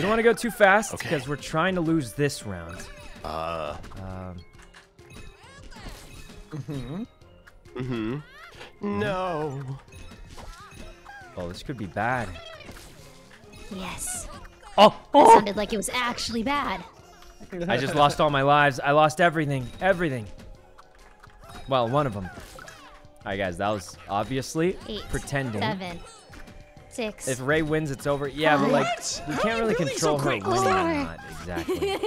We don't want to go too fast Okay. because we're trying to lose this round. Uh. Um, Mm-hmm. No. oh, this could be bad. Yes. Oh, That oh! sounded like it was actually bad. I just lost all my lives. I lost everything. Everything. Well, one of them. All right, guys, that was obviously Eight. pretending. Seven. Six. If Ray wins, it's over. Yeah, but like, What? we How can't you really really so control her quick? winning or not. Exactly.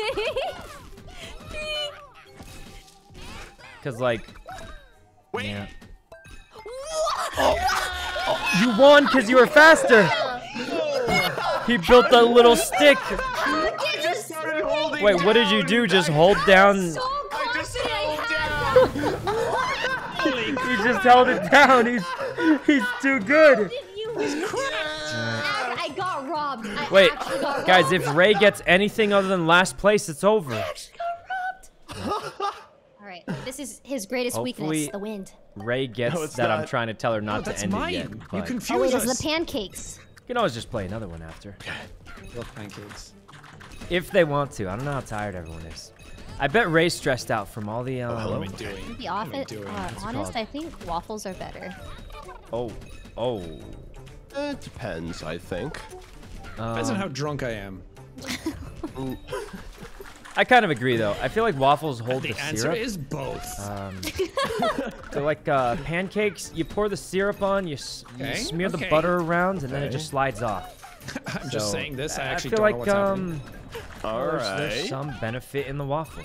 Because, like, Wait. yeah. Oh, you won because you were faster. He built a little stick. I just started holding Wait, what did you do? Just hold down. so I just confident held down. He just held it down. He's he's too good. you I, Wait, guys, if Ray gets anything other than last place, it's over. I actually got robbed. All right, this is his greatest Hopefully- weakness, the wind. Ray gets No, it's that I'm trying to tell her not No, to that's end mine. it yet. You but- Oh confuse wait, us. the pancakes. You can always just play another one after. Love pancakes. If they want to. I don't know how tired everyone is. I bet Ray's stressed out from all the. Um, hello. What am I doing? To be What off am I it, doing? uh, honest, called? I think waffles are better. oh. Oh. It depends, I think. Depends on Um, how drunk I am. I kind of agree though. I feel like waffles hold The the, answer syrup. is both. Um, they're like uh, pancakes. You pour the syrup on, you, s- you Okay, smear the butter around, and then it just slides off. I'm just saying this. I I actually feel don't like know what's happening. um, All there's, there's some benefit in the waffle.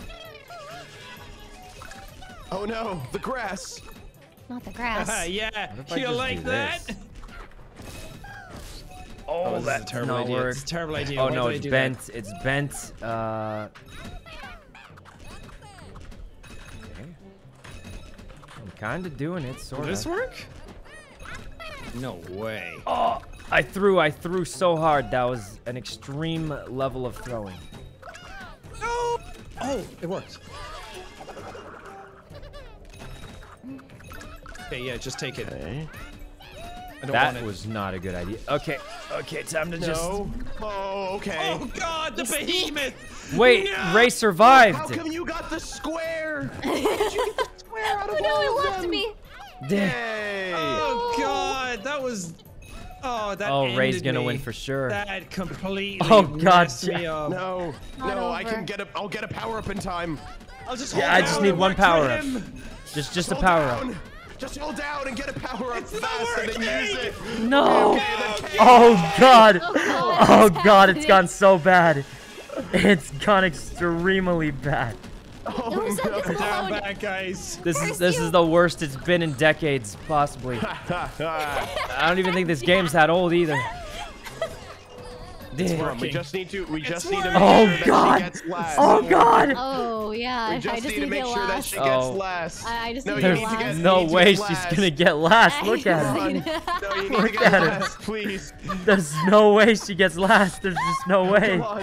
Oh no, the grass. Not the grass. yeah, if I you like that? this? Oh, this is a terrible not idea. work. It's a terrible idea. Oh Why no, it's do bent. It's bent. Uh. Okay. I'm kind of doing it, That? sort Will of. this work? No way. Oh, I threw. I threw so hard. That was an extreme level of throwing. No. Oh, it worked. Okay, yeah, just take it. Okay. I don't That want it. was not a good idea. Okay. Okay, time to just. No. Oh, okay. Oh God, the behemoth! Wait, No! Ray survived. How come you got the square? How did you get the square out of Oh no, all it left them? me. Damn. Yay! Oh God, that was. Oh, that. Oh, Ray's gonna me. word for sure. That completely. Oh, God, me up. No, Not no, I can get a. I'll get a power up in time. I'll just Yeah, hold I just need one power up. him. Just, just a Hold power up. Down. Just hold down and get a power up It's not fast, and then use it. No. Okay, then Oh God. Oh, God, Oh what's God, it's happening? gone so bad. It's gone extremely bad. Oh, It no. this Down back, guys. This is this is the worst it's been in decades, possibly. I don't even think this game's that old either. Damn. Come we just need to. We It's just need to make Oh sure God. that she gets last. Oh God. Oh yeah, We I just, just need to make get sure that last. she gets Oh. last. I- I just no, need you to get to get. last. you No need to way get she's last. gonna get last. Look at her. No, you need Look to get at her. last, please. There's no way she gets last. There's just no way. Come on.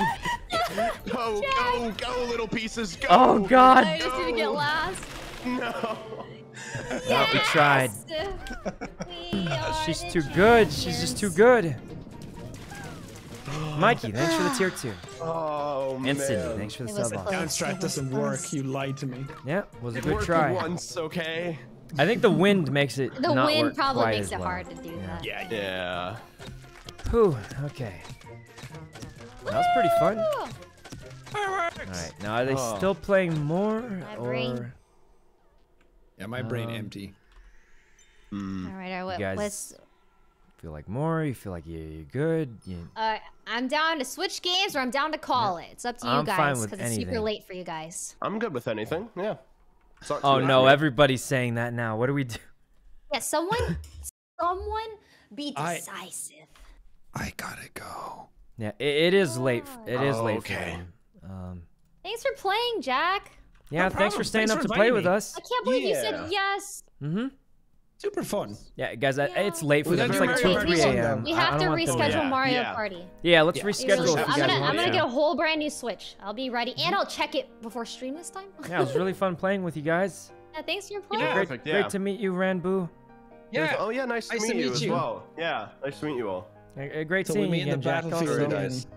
Go, go, go, little pieces. Go. Oh I God. just need to get last. No. Well, we tried. We are She's the too good. She's just too good. Mikey, thanks for the tier two. Oh man. And Cindy, thanks for the It was sub off. close. Downstrap doesn't work. You lied to me. Yeah, was a It good worked try. once, okay? I think the wind makes it The not wind work probably quite makes it well. hard to do that. Yeah. Yeah. Whew, okay. That was pretty fun. Oh, Fireworks. All right, now are they Oh. still playing more brain. or Yeah, my brain Um, empty. All right, all right. guys- Let's. Feel like more? You feel like yeah, you're good? You, Uh, I'm down to switch games or I'm down to call it. It's up to you I'm fine guys with because it's super late for you guys. I'm good with anything. Yeah. It's oh no, everybody's saying that now. What do we do? Yeah, someone, someone, be decisive. I gotta go. Yeah, it, it is late. f- It is late Okay. Um, Thanks for playing, Jack. yeah, thanks for staying Thanks up for to play inviting with us. I can't believe you said yes. Mm-hmm. Super fun. Yeah, guys, Yeah. it's late for We them. It's like 2 or 3 We, a.m. we I- I have to want them- reschedule Yeah. Mario Yeah. Party. Yeah, let's Yeah. Reschedule really- if you I'm gonna, want I'm gonna get a whole brand new Switch. I'll be ready, and I'll check it before stream this time. Yeah, it was really fun playing with you guys. Yeah, thanks for playing. Yeah. Great, Perfect, yeah. great to meet you, Ranboo. Yeah. Oh yeah, nice, Nice to to meet you meet as well. Yeah, nice to meet you all. Uh, uh, Great Till we seeing you meet in the again, Jack. battlefield Also.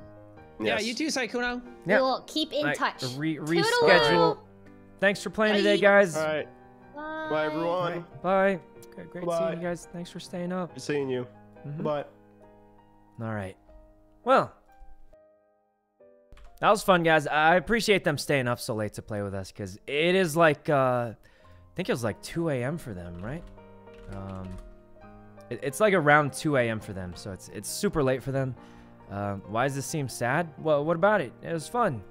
Yeah, you too, Sykkuno. Yeah. We will keep in touch. Reschedule. Thanks for playing today, guys. All right. Bye, everyone. Bye. Great, great Bye. seeing you guys. Thanks for staying up. Good seeing you. Mhm. Bye. All right. Well, that was fun, guys. I appreciate them staying up so late to play with us because it is like, uh, I think it was like 2 a.m. for them, right? Um, it- it's like around 2 a.m. for them, so it's it's super late for them. Uh, why does this seem sad? Well, what about it? It was fun.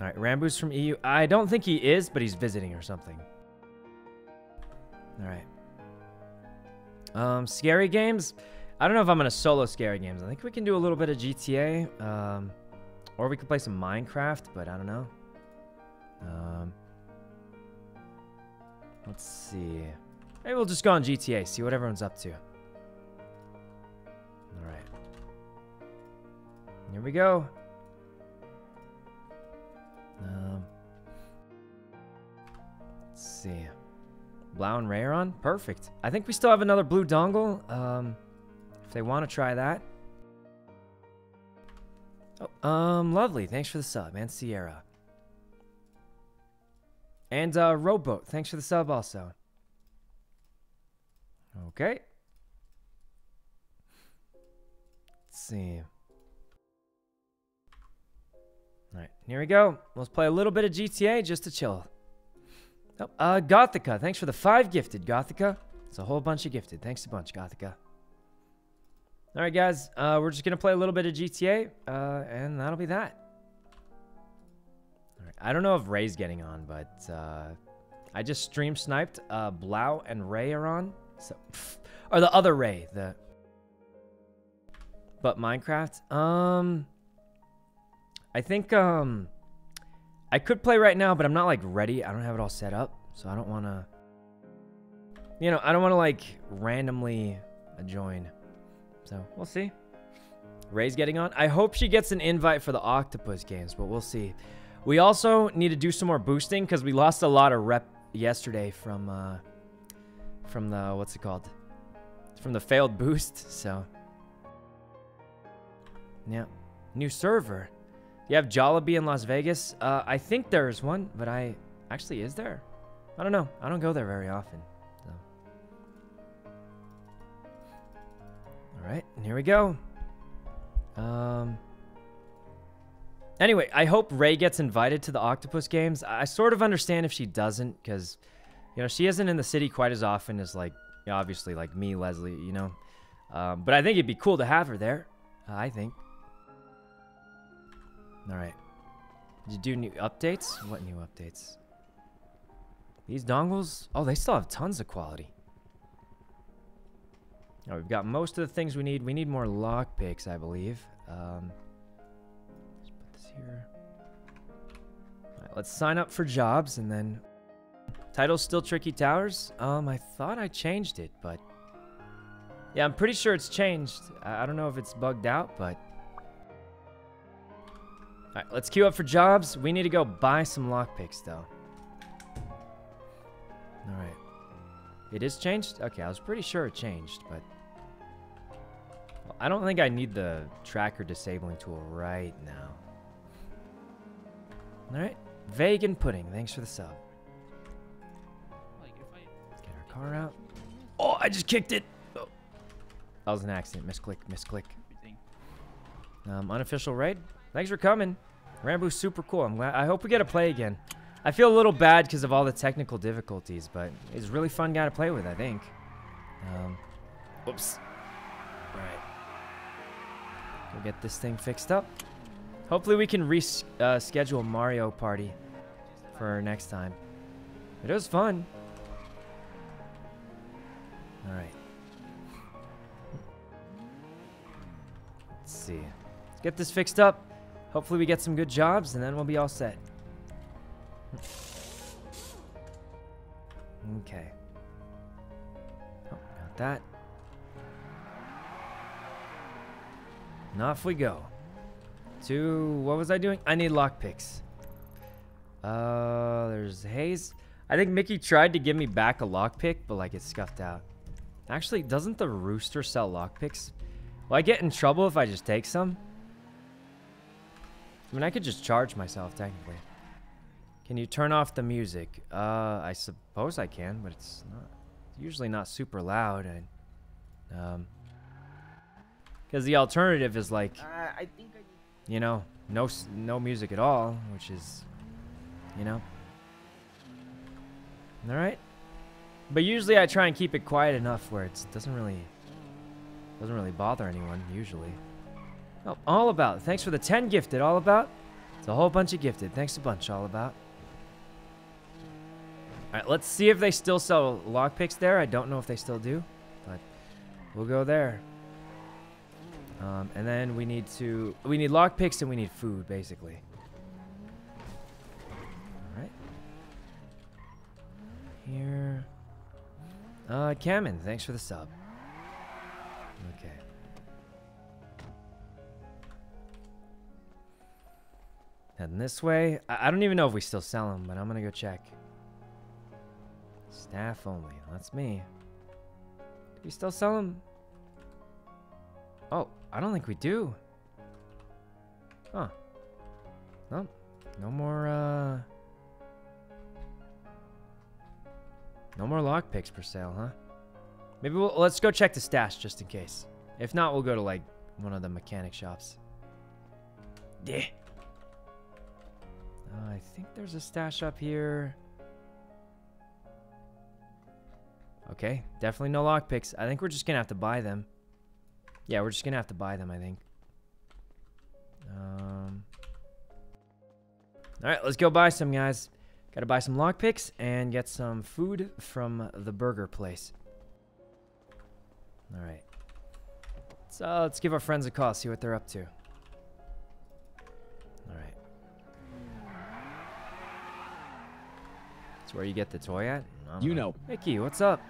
All right, Ranboo's from EU. I don't think he is, but he's visiting or something. All right. Um, scary games. I don't know if I'm gonna solo scary games. I think we can do a little bit of GTA, um, or we could play some Minecraft, but I don't know. Um, let's see. Maybe we'll just go on GTA, see what everyone's up to. All right. Here we go. Um, let's see. Blau and Ray on? Perfect. I think we still have another blue dongle. Um, if they want to try that. Oh, um, lovely. Thanks for the sub, and Sierra. And uh, Rowboat, thanks for the sub also. Okay. Let's see. All right, here we go. Let's play a little bit of GTA just to chill. Oh, uh, Gothica. Thanks for the five gifted, Gothica. It's a whole bunch of gifted. Thanks a bunch, Gothica. All right, guys. Uh, we're just going to play a little bit of GTA, uh, and that'll be that. All right. I don't know if Ray's getting on, but uh, I just stream sniped. Uh, Blau and Ray are on. So, or the other Ray. The but Minecraft. Um, I think um. I could play right now, but I'm not like ready. I don't have it all set up, so I don't want to. You know, I don't want to like randomly join. So we'll see. Ray's getting on. I hope she gets an invite for the Octopus games, but we'll see. We also need to do some more boosting because we lost a lot of rep yesterday from uh from the what's it called? From the failed boost. So yeah, new server. You have Jollibee in Las Vegas? Uh, I think there's one, but I... Actually, is there? I don't know. I don't go there very often. So. Alright, and here we go. Um... Anyway, I hope Ray gets invited to the Octopus games. I sort of understand if she doesn't, because, you know, she isn't in the city quite as often as, like, obviously, like me, Leslie, you know. Um, but I think it'd be cool to have her there. I think. All right. Did you do new updates? What new updates? These dongles? Oh, they still have tons of quality. Oh, we've got most of the things we need. We need more lockpicks, I believe. Um, let's put this here. Let's sign up for jobs and then... Title's still Tricky Towers? Um, I thought I changed it, but... Yeah, I'm pretty sure it's changed. I, I don't know if it's bugged out, but... Alright, let's queue up for jobs. We need to go buy some lockpicks, though. Alright. It is changed? Okay, I was pretty sure it changed, but... Well, I don't think I need the tracker disabling tool right now. Alright. Vegan Pudding, thanks for the sub. Get our car out. Oh, I just kicked it! Oh. That was an accident. Misclick, misclick. Um, unofficial raid. Thanks for coming. Ranboo's super cool. I'm glad. I hope we get to play again. I feel a little bad because of all the technical difficulties, but he's a really fun guy to play with, I think. Um, whoops. All right. We'll get this thing fixed up. Hopefully we can reschedule uh, Mario Party for next time. It was fun. All right. Let's see. Let's get this fixed up. Hopefully we get some good jobs and then we'll be all set. Okay. Oh, got that. And off we go. To, what was I doing? I need lockpicks. Uh, there's Hayes. I think Mickey tried to give me back a lockpick, but like it's scuffed out. Actually, doesn't the Rooster sell lockpicks? Will I get in trouble if I just take some? I mean, I could just charge myself, technically. Can you turn off the music? Uh, I suppose I can, but it's not. It's usually not super loud. I, um, because the alternative is like, I think I you know, no no music at all, which is, you know. All right. But usually I try and keep it quiet enough where it doesn't really doesn't really bother anyone usually. Oh, all about. Thanks for the 10 gifted. All about. It's a whole bunch of gifted. Thanks a bunch. All about. All right, let's see if they still sell lockpicks there. I don't know if they still do, but we'll go there. Um, and then we need to we need lockpicks and we need food basically. All right. Here. Uh, Cameron, thanks for the sub. Heading this way. I, I don't even know if we still sell them, but I'm gonna go check. Staff only. That's me. Do we still sell them? Oh, I don't think we do. Huh. No. No more, uh... No more lockpicks for sale, huh? Maybe we'll, let's go check the stash just in case. If not, we'll go to, like, one of the mechanic shops. Yeah. Uh, I think there's a stash up here. Okay, definitely no lockpicks. I think we're just gonna have to buy them. Yeah, we're just gonna have to buy them, I think. Um. All right, let's go buy some, guys. Gotta buy some lockpicks and get some food from the burger place. All right. So let's give our friends a call, see what they're up to. Where you get the toy at? You know. Mickey, what's up?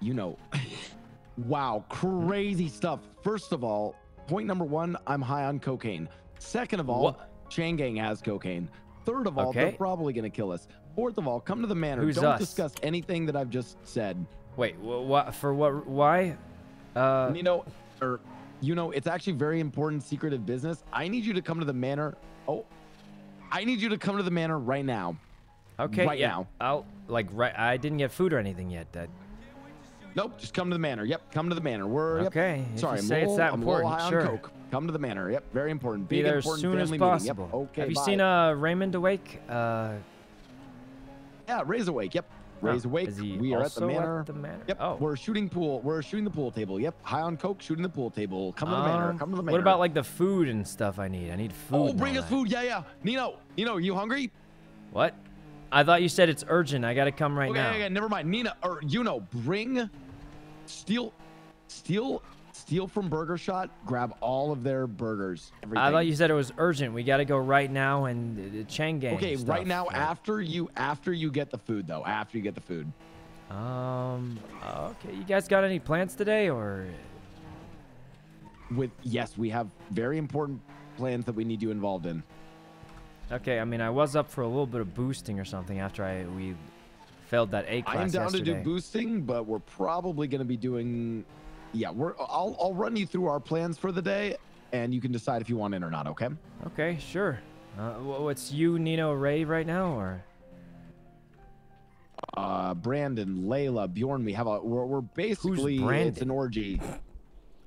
You know. wow, crazy stuff. First of all, point number one, I'm high on cocaine. Second of all, What? Chang has cocaine. Third of all, Okay. they're probably gonna kill us. Fourth of all, come to the manor. Who's Don't us? discuss anything that I've just said. Wait, what? For what? Why? Uh, you know, or you know, it's actually very important secretive business. I need you to come to the manor. Oh, I need you to come to the manor right now. Okay, right yeah. now. I'll like right. I didn't get food or anything yet. That Nope, just come to the manor. Yep, come to the manor. We're yep. Okay, Sorry, I'm say a it's little, that I'm little important, high sure. on coke. Come to the manor. Yep, very important. be Big there as important soon as possible. Yep. Okay. Have you bye. seen uh Raymond awake? Uh, Yeah, Ray's Awake. Yep. Oh, Awake. We are at the manor. the manor? Yep. Oh. We're shooting pool. We're shooting the pool table. Yep. High on coke, shooting the pool table. Come to the manor. Um, Come to the manor. What about like the food and stuff I need? I need food. Oh, bring us food. Yeah, yeah. Nino, Nino, are you hungry? What? I thought you said it's urgent. I gotta come right okay, now. okay, never mind. Nina, or you know, bring, steal, steal, steal from Burger Shot. Grab all of their burgers. Everything. I thought you said it was urgent. We gotta go right now and uh, Chang Gang. Okay, stuff. right now Like, after you after you get the food though, after you get the food. Um. Okay. You guys got any plans today, or? With yes, we have very important plans that we need you involved in. Okay. I mean, I was up for a little bit of boosting or something after I we failed that A class I am down yesterday. to do boosting, but we're probably going to be doing. Yeah, we're. I'll I'll run you through our plans for the day, and you can decide if you want in or not. Okay. Okay. Sure. Uh, what's you, Nino, Ray, right now, or? Uh, Brandon, Layla, Bjorn. We have a. We're, we're basically. It's Brandon? an orgy.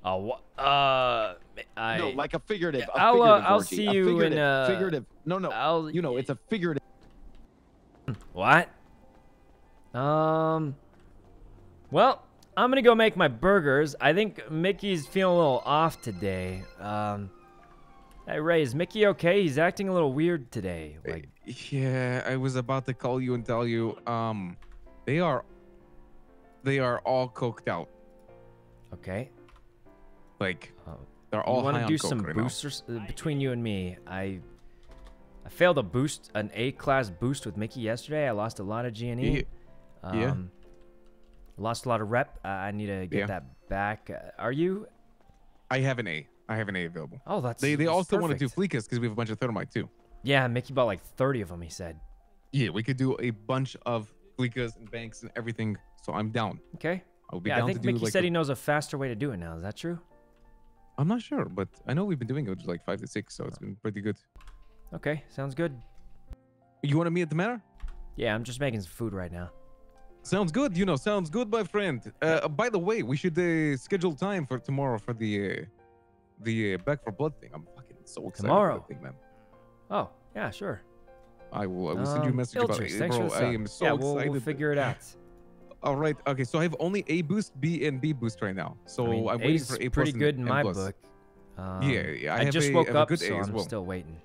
Oh. wha- Uh. I. no, like a figurative. A I'll, uh, I'll orgy. see a you in, figurative, uh, Figurative. No, no. I'll. you know, it's a figurative. What? Um. Well, I'm gonna go make my burgers. I think Mickey's feeling a little off today. Um. Hey Ray, is Mickey okay? He's acting a little weird today. Like, Yeah, I was about to call you and tell you. Um, they are, they are all coked out. okay. Like Uh, they're all want to do some right boosters uh, between you and me? I. I failed a boost, an A class boost with Mickey yesterday. I lost a lot of G and E. Yeah. yeah. Um, Lost a lot of rep. Uh, I need to get Yeah. that back. Uh, are you? I have an A. I have an A available. Oh, that's. They they that's also want to do Fleecas because we have a bunch of thermite too. Yeah, Mickey bought like 30 of them. He said. Yeah, we could do a bunch of Fleecas and banks and everything. So I'm down. Okay. I would be Yeah, I down think to do Mickey like said he knows a faster way to do it now. Is that true? I'm not sure, but I know we've been doing it like five to six, so it's been pretty good. Okay, sounds good. You want to meet at the manor? Yeah, I'm just making some food right now. Sounds good. You know, sounds good, my friend. Uh, by the way, we should uh, schedule time for tomorrow for the uh, the uh, Back 4 Blood thing. I'm fucking so excited Tomorrow? for that thing, man. Oh, yeah, sure. I will. I will send you a Um, message about it, bro. I am so yeah, we'll, we'll figure it out. All right. Okay. So I have only A boost, B, and B boost right now. So I mean, I'm waiting for A plus pretty good in my plus. book. Um, Yeah, yeah, I I, have just a- woke I up, good so I'm well. still waiting.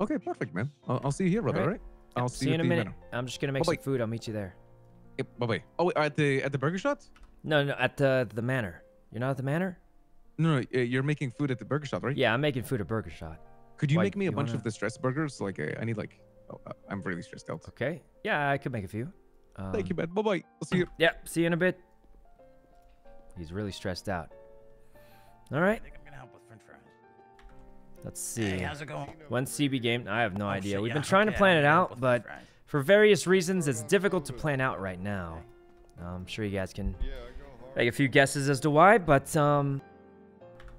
Okay, perfect, man. I'll, I'll see you here, brother. All Alright. right. I'll see, See you in a minute. manor. I'm just gonna make Bye-bye. some food. I'll meet you there. Yep, bye bye. Oh, wait, at the at the burger shop? No, no, at the the manor. You're not at the manor? No, no, you're making food at the burger shop, right? Yeah, I'm making food at Burger Shot. Could you make me a bunch wanna- of the stress burgers? Like, uh, I need like, oh, uh, I'm really stressed out. Okay. Yeah, I could make a few. Um, Thank you, man. Bye bye. I'll see you. Yeah, see you in a bit. He's really stressed out. All right, I think I'm gonna help with French fries. let's see. Hey, how's it going? When's CB game? I have no Oh, idea. shit, We've yeah, been trying to plan it out, but for various reasons, it's difficult to plan out right now. I'm sure you guys can make a few guesses as to why, but um,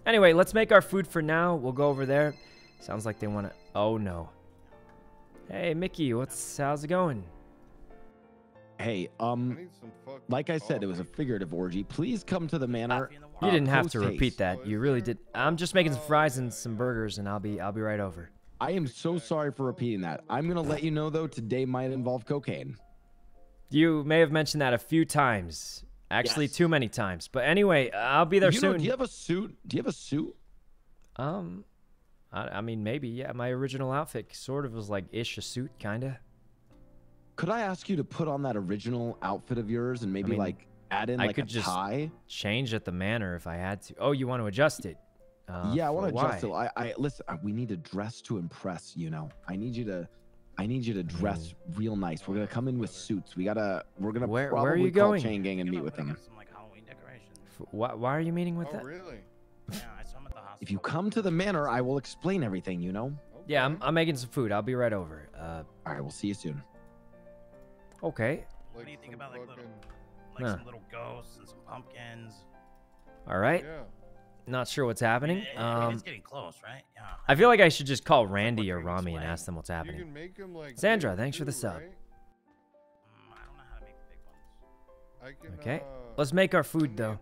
anyway, let's make our food for now. We'll go over there. Sounds like they want to. Oh no. Hey Mickey, what's how's it going? Hey, um, like I said, it was a figurative orgy. Please come to the manor. Coffee You uh, didn't have to repeat haste. that. You really did. I'm just making some fries and some burgers, and I'll be I'll be right over. I am so sorry for repeating that. I'm gonna let you know though. Today might involve cocaine. You may have mentioned that a few times. Actually, Yes. too many times. But anyway, I'll be there you know, soon. do you have a suit? Do you have a suit? Um, I, I mean, maybe. Yeah, my original outfit sort of was like ish a suit, kinda. Could I ask you to put on that original outfit of yours and maybe mean, like add in I like could a just- tie? Change at the manor if I had to. Oh, you want to adjust it? Uh, yeah, I want to adjust it. why? I, I listen. We need to dress to impress. You know, I need you to. I need you to dress real nice. We're gonna come in with suits. We gotta. We're gonna Where- probably where are you call going? Chang Gang and meet with put 'em them. Some like Halloween decorations. Why, why are you meeting with Oh, that? really? Yeah, I saw 'em at the hospital. If you come to the manor, I will explain everything. You know. Yeah, I'm, I'm making some food. I'll be right over. Uh, All right, we'll see you soon. Okay. What do you think about, like, little- like Huh. some little ghosts and some pumpkins. All right. Yeah. Not sure what's happening. It- it- I mean, Um, it's getting close, right? Yeah. I feel like I should just call Randy or Rami and ask them what's You happening. can make 'em, like, Sandra, big thanks for the sub. right? Mm, I don't know how to make the big ones. I can, Okay, uh, Let's make our food though.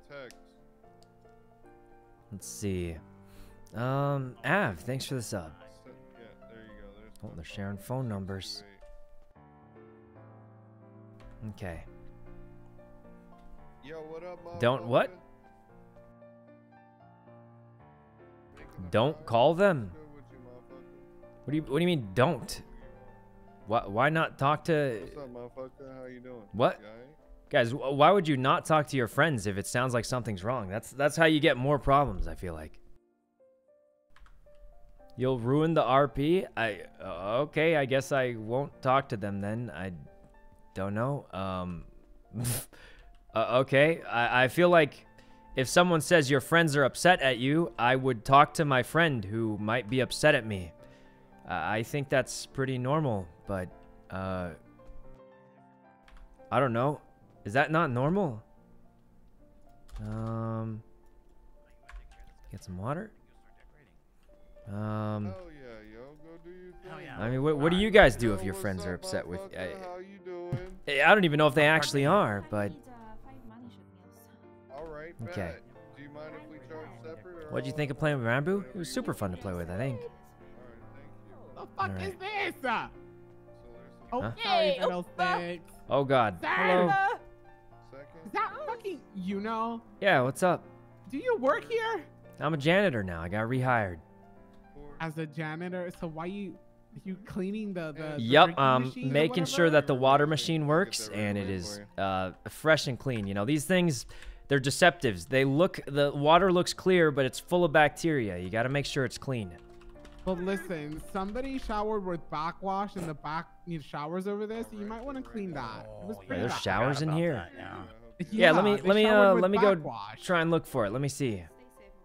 Let's see. Um, Av, thanks for the sub. Yeah, there you go. There's Oh, they're sharing phone numbers. Okay. Yo, what up, Don't what? motherfucker? Making a Don't call them. Good with you, motherfucker. What do you What do you mean? Don't. Why Why not talk to? What's up, motherfucker? How you doing? What? You? Guys, why would you not talk to your friends if it sounds like something's wrong? That's that's how you get more problems. I feel like. You'll ruin the RP. I uh, okay. I guess I won't talk to them then. I don't know. Um. uh, okay. I I feel like if someone says your friends are upset at you, I would talk to my friend who might be upset at me. Uh, I think that's pretty normal, but uh. I don't know. Is that not normal? Um, get some water. Um, Hell yeah, yo. Go do your thing. I mean, what, what do you guys do if your friends are upset with? motherfucker? I, you doing? I don't even know if they actually are, but uh, All right. Okay. bet. Do you mind if we charge separate? Or what'd you think of playing with Ranboo? It was super fun to play with, I think. All right, thank you. The fuck is this? So there's some Oh, Huh? sorry for. Oh God. Hello. Is that fucking you know? Yeah, what's up? Do you work here I'm a janitor now. I got rehired. As a janitor? So why you you cleaning the the, the Yep, drinking um, making sure that the water machine works and it away is for uh, fresh and clean. You know, these things, they're deceptives. They look, the water looks clear, but it's full of bacteria. You got to make sure it's clean. But listen, somebody showered with backwash in the back you know, showers over there, so you might want to clean that. It was Oh, pretty there's bad. showers in here. that, yeah. Yeah, let me, let me, uh, let me go backwash. try and look for it. Let me see.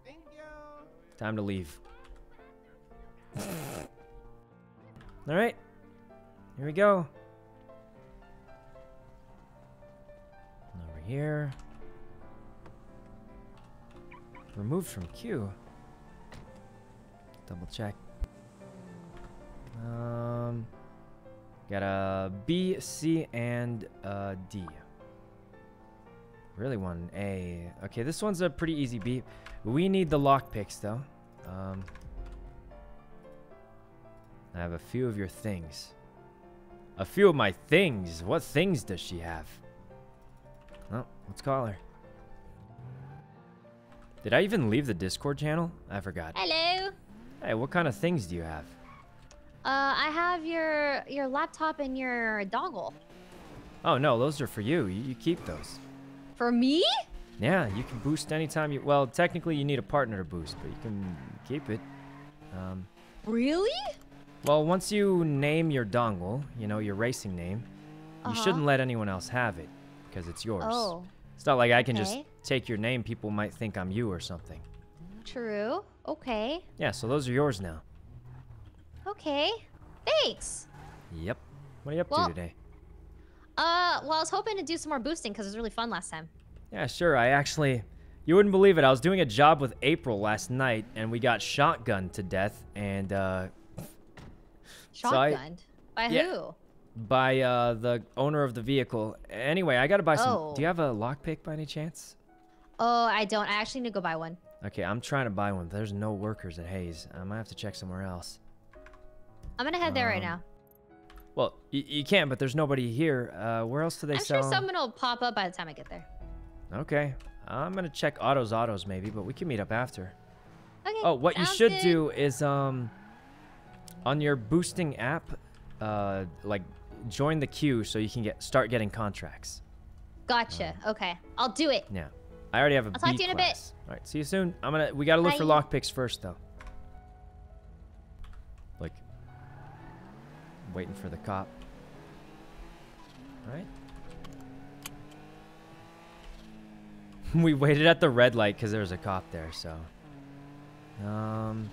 Thank you. Time to leave. All right, here we go. Over here. Removed from queue. double check. Um, got a B, C, and a D. Really want an A. Okay, this one's a pretty easy beat. We need the lockpicks though. Um, I have a few of your things. A few of my things. What things does she have? Oh, let's call her. Did I even leave the Discord channel? I forgot. Hello. Hey, what kind of things do you have? Uh, I have your your laptop and your dongle. Oh no, those are for you. You, you keep those. For me? Yeah, you can boost anytime you. Well, technically you need a partner to boost, but you can keep it. Um, Really? Well, once you name your dongle, you know your racing name, you Uh-huh. shouldn't let anyone else have it because it's yours. Oh, It's not like I can just take your name. People might think I'm you or something. true. Okay. Yeah, so those are yours now. Okay. Thanks. Yep. What are you up Well- to today? Uh, well, I was hoping to do some more boosting because it was really fun last time. Yeah, sure. I actually, you wouldn't believe it. I was doing a job with April last night, and we got shotgunned to death, and uh, So I- Shotgunned. By Yeah. who? by uh, the owner of the vehicle. Anyway, I gotta buy some. Oh. Do you have a lockpick by any chance? Oh, I don't. I actually need to go buy one. Okay, I'm trying to buy one. There's no workers at Hayes. I might have to check somewhere else. I'm gonna head there right Um, now. Well, y- you can, but there's nobody here. Uh, where else do they I'm sell? sure someone will pop up by the time I get there. Okay, I'm gonna check Autos Autos maybe, but we can meet up after. Okay. Oh, what you should good. do is um on your boosting app, uh like join the queue so you can get start getting contracts. Gotcha. Okay. I'll do it. Yeah. I already have a I'll talk B to you in a bit. All right, see you soon. I'm gonna. We gotta look for lockpicks first, though. Like, waiting for the cop. All right. we waited at the red light because there was a cop there. So, um,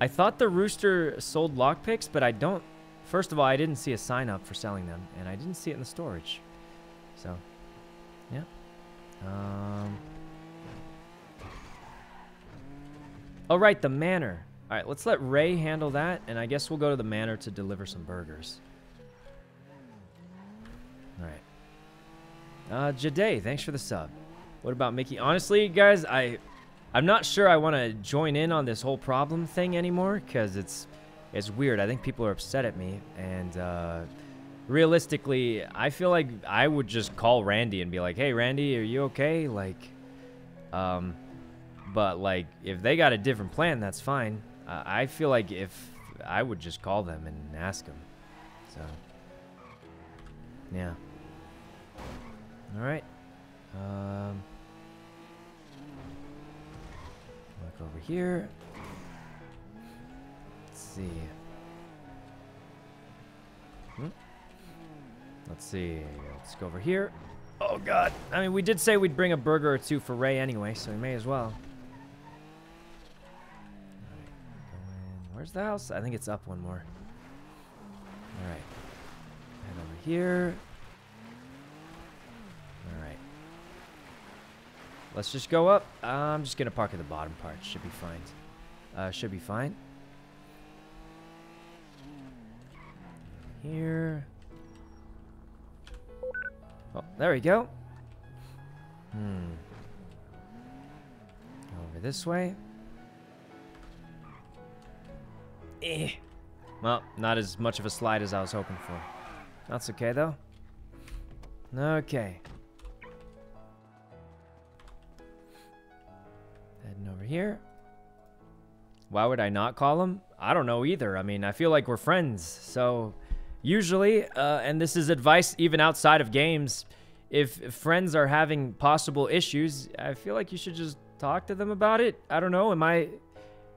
I thought the rooster sold lockpicks, but I don't. First of all, I didn't see a sign up for selling them, and I didn't see it in the storage. So, yeah. Um. Oh, right, the manor. All right, let's let Ray handle that, and I guess we'll go to the manor to deliver some burgers. All right. Uh, Jade, thanks for the sub. What about Mickey? Honestly, guys, I, I'm not sure I want to join in on this whole problem thing anymore because it's, it's weird. I think people are upset at me, and uh, realistically, I feel like I would just call Randy and be like, "Hey, Randy, are you okay?" Like, um, but like if they got a different plan, that's fine. Uh, I feel like if I would just call them and ask them. So, yeah. All right. Um, look over here. Let's see. Hmm? Let's see. Let's go over here. Oh God! I mean, we did say we'd bring a burger or two for Ray anyway, so we may as well. Where's the house? I think it's up one more. All right. Head over here. All right. Let's just go up. I'm just gonna park at the bottom part. Should be fine. Uh, should be fine. Here. Oh, there we go. Hmm. Over this way. Eh. Well, not as much of a slide as I was hoping for. That's okay, though. Okay. Here. Why would I not call him? I don't know either. I mean, I feel like we're friends. So, usually, uh, and this is advice even outside of games, if friends are having possible issues, I feel like you should just talk to them about it. I don't know. Am I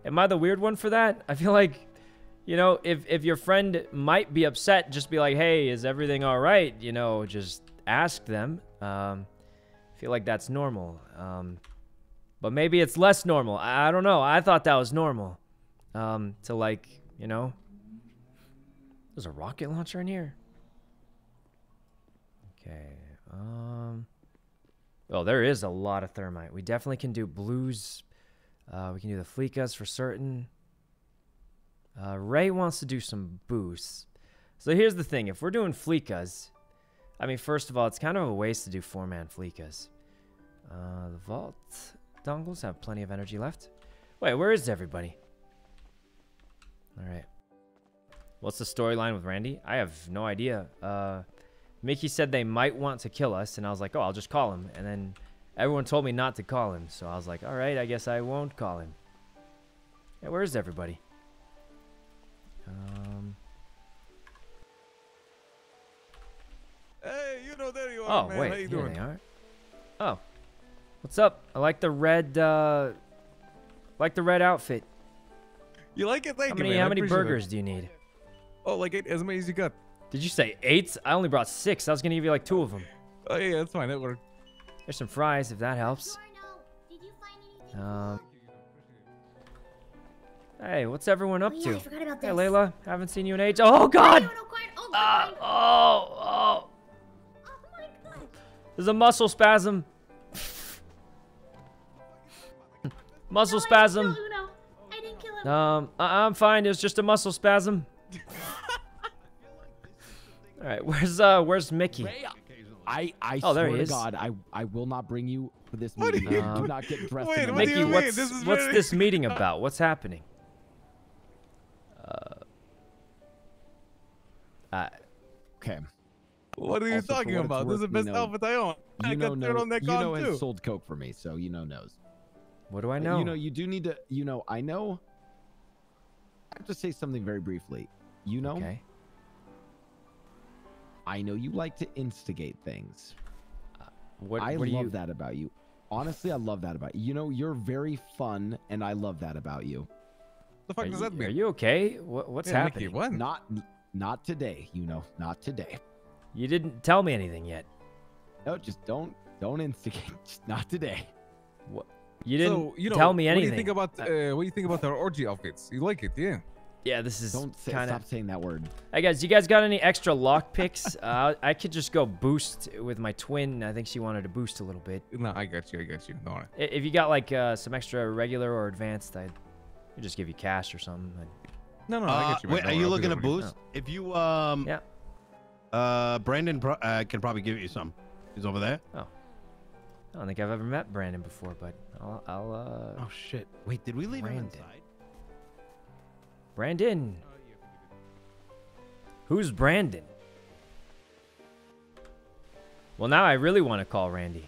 am I the weird one for that? I feel like you know, if if your friend might be upset, just be like, "Hey, is everything all right?" You know, just ask them. Um, I feel like that's normal. Um, but maybe it's less normal. I, don't know. I thought that was normal. Um, to like, you know, there's a rocket launcher in here. Okay. Um. Oh, there is a lot of thermite. We definitely can do blues. Uh, we can do the Fleecas for certain. Uh, Ray wants to do some boosts. So here's the thing: if we're doing Fleecas, I mean, first of all, it's kind of a waste to do four-man Fleecas. Uh, the vault dongles have plenty of energy left. Wait, where is everybody? All right. What's the storyline with Randy? I have no idea. Uh, Mickey said they might want to kill us, and I was like, oh, I'll just call him. And then everyone told me not to call him, so I was like, all right, I guess I won't call him. Yeah, where is everybody? Um. Hey, you know, there you are, Oh man. wait, How you here doing? they are. Oh, what's up? I like the red. uh Like the red outfit. You like it? Thank How you, many? man. How many appreciate it. burgers do you need? Oh, like eight, as many as you got. Did you say eight? I only brought six. I was gonna give you like two of them. Oh yeah, that's fine. That worked. There's some fries if that helps. Um. Hey, what's everyone up Oh, yeah, I to? forgot about Hey, this. Layla, haven't seen you in age. Oh God! Oh, God. Oh, Ah, oh, oh! oh my God. There's a muscle spasm. Muscle No, I didn't spasm. kill Uno. I didn't kill him. Um, I- I'm fine. It was just a muscle spasm. All right, where's uh, where's Mickey? Ray, I, I Oh, there swear to. God, I, I will not bring you for this What do meeting. you- You Um, do not get dressed wait, in a what do Mickey, you mean? what's This is what's very- this meeting about? What's happening? Uh, Okay. What are you Also, talking what it's about? This is the worth, best you know- outfit I own. I You know, got know, turtleneck you know on has too. sold coke for me, so you know knows. What do I know? You know, you do need to. You know, I know. I have to say something very briefly. You know, Okay. I know you like to instigate things. Uh, what, I what love you? that about you. Honestly, I love that about you. You know, you're very fun, and I love that about you. The Are fuck you, does that mean? are you okay? What, what's yeah, happening? Mickey, what? Not, not today. You know, not today. You didn't tell me anything yet. No, just don't, don't instigate. Just not today. What? You didn't so, you know, tell me What anything. do you think about uh, what do you think about our orgy outfits? You like it, yeah? yeah, this is Don't say, kind of. stop saying that word. Hey guys, you guys got any extra lock picks? uh, I could just go boost with my twin. I think she wanted to boost a little bit. No, I got you. I got you. No, I- If you got like uh, some extra regular or advanced, I'd I'd just give you cash or something. I'd- no, no. I Uh, got you. wait, Don't are you I'll do looking to that for you. boost? If you um Yeah. uh Brandon pro- uh, can probably give you some. He's over there. I don't think I've ever met Brandon before, but I'll, I'll uh, Oh shit! Wait, did we leave him Brandon. inside? Brandon. Who's Brandon? Well, now I really want to call Randy.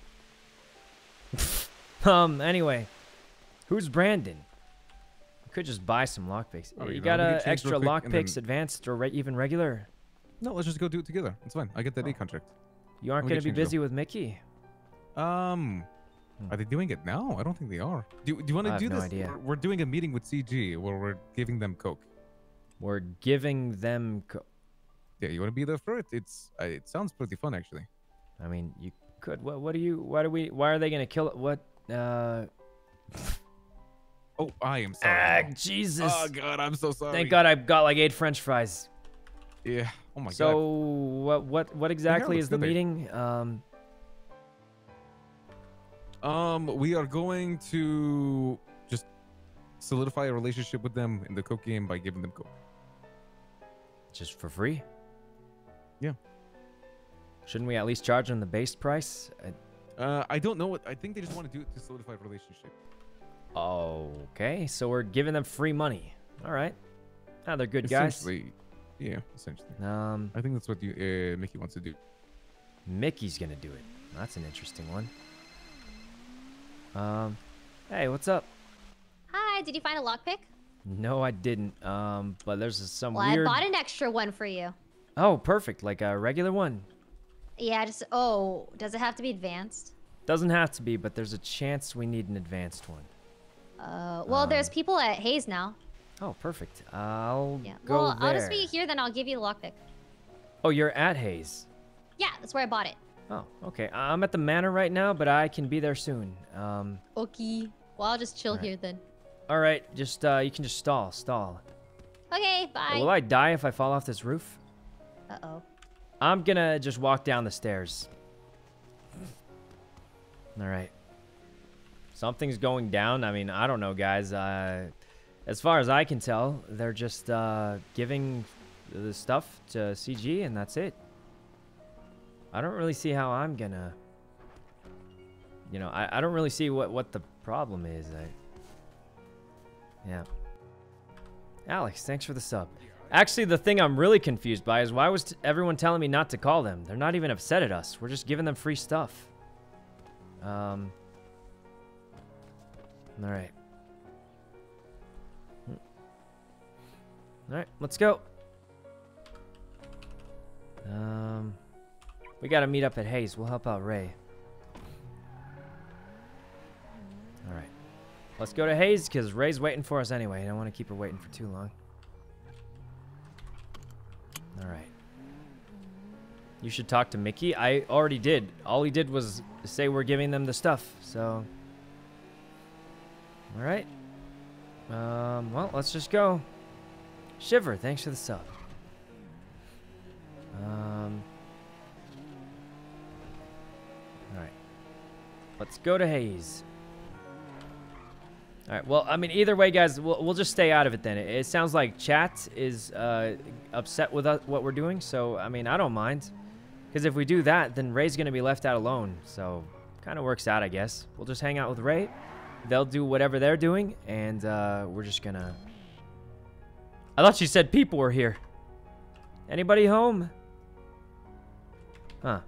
um. Anyway, who's Brandon? We could just buy some lockpicks. Oh, you you got we could uh, extra real quick and lockpicks, then- advanced or re- even regular? No, let's just go do it together. It's fine. I get that Oh. A contract. You aren't We going to be change it busy with Mickey. Um, Hmm. are they doing it now? I don't think they are. Do, do you want to do no this? idea. We're, doing a meeting with CG where we're giving them coke. We're giving them. Co- Yeah, you want to be there for it? It's uh, it sounds pretty fun actually. I mean, you could. What? What do you? Why do we? Why are they going to kill it? What? Uh. Oh, I am sorry. Ah. Jesus. oh God, I'm so sorry. Thank God I've got like eight French fries. Yeah. Oh my so God. So what? What? What exactly is the meeting? Um. Um, we are going to just solidify a relationship with them in the coke game by giving them coke. Just for free? Yeah. Shouldn't we at least charge them the base price? Uh, Uh, I don't know what. I think they just want to do it to solidify a relationship. okay, so we're giving them free money. All right. Ah, they're good guys. Essentially, yeah, essentially. Um, I think that's what you, uh, Mickey wants to do. Mickey's gonna do it. That's an interesting one. Um, hey, what's up? Hi, did you find a lockpick? No, I didn't. Um, but there's some Well, weird. I bought an extra one for you. Oh, perfect. Like a regular one. Yeah, just oh, does it have to be advanced? Doesn't have to be, but there's a chance we need an advanced one. Uh, well, there's Um, people at Hayes now. Oh, perfect. I'll Yeah. go well, there. I'll just be here, then I'll give you the lockpick. Oh, you're at Hayes. Yeah, that's where I bought it. Oh, okay. I'm at the manor right now, but I can be there soon. Um, Okay. Well, I'll just chill Alright. here then. all right. Just uh, you can just stall, stall. Okay, bye. Will I die if I fall off this roof? Uh oh. I'm gonna just walk down the stairs. All right. Something's going down. I mean, I don't know, guys. Uh, as far as I can tell, they're just uh, giving the stuff to CG and that's it. I don't really see how I'm gonna. You know, I, I don't really see what, what the problem is. I, yeah. Alex, thanks for the sub. Actually, the thing I'm really confused by is why was everyone telling me not to call them? They're not even upset at us. We're just giving them free stuff. Um. All right. Hmm. All right, let's go. Um, we gotta meet up at Hayes. We'll help out Ray. All right, let's go to Hayes because Ray's waiting for us anyway. I don't want to keep her waiting for too long. All right. You should talk to Mickey. I already did. All he did was say we're giving them the stuff. So. All right. Um, well, let's just go. Shiver, thanks for the sub. Um. All right. Let's go to Hayes. All right. Well, I mean, either way, guys, we'll, we'll just stay out of it then. It, it sounds like chat is uh, upset with us, what we're doing. So, I mean, I don't mind. Because if we do that, then Ray's going to be left out alone. So, kind of works out, I guess. We'll just hang out with Ray. They'll do whatever they're doing. And uh, we're just going to... I thought she said people were here. Anybody home? Huh.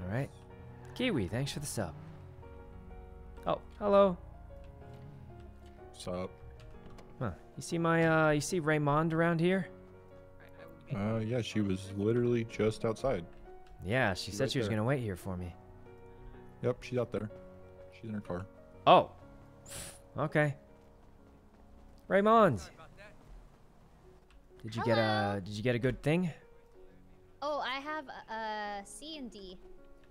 All right. Kiwi, thanks for the sub. Oh, hello. What's up? Huh. You see my, uh, you see Raymond around here? Uh, yeah, she was literally just outside. Yeah, she said right she was there. gonna wait here for me. Yep, she's out there. She's in her car. Oh. Okay. Raymond. Did you get a, did you get a good thing? Oh, I have uh, C and D.